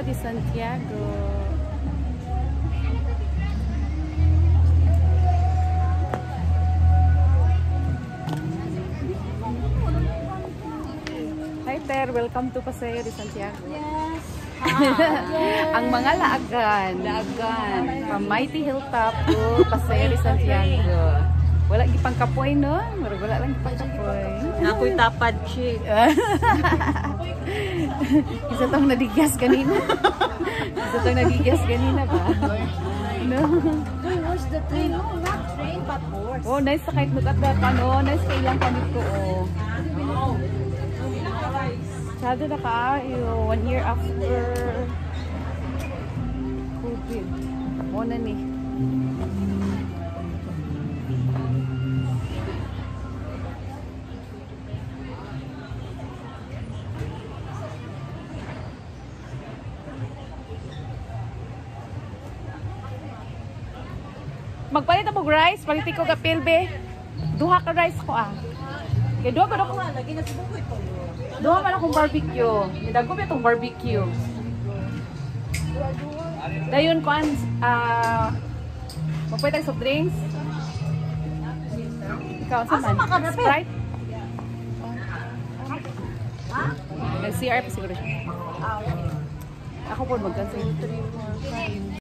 Santiago. Hi Ter, welcome to Paseo de Santiago. Yes. Ang mga laagan, laagan, from Mighty Hilltop to Paseo de Santiago. Wala gipang kapoy no? Wala lang gipang kapoy. Ako'y tapad chick. Isa tong nadigas kanina. Isa tong nadigas kanina ba? No. Uy, where's the train? No, not train, but horse. Oh, nice sa kahit look at that ano. Nice sa ilang kamit ko oh. Masyado na kaayo. One year after COVID. Mo na ni. Magpalit ako rice, palitin ko kapil be. Duha ka rice ko ah. Kaya duha Lagi na ito. Duha man akong barbecue. Nidago ba itong barbecue? Dayon kuan ah Magpwede tayo soft drinks? Ikaw, sa Asa man? ka? Sprite? Ha? Nag-CR pa siguro siya. Ah. Ako po mag-cancel. 3, 4, 5.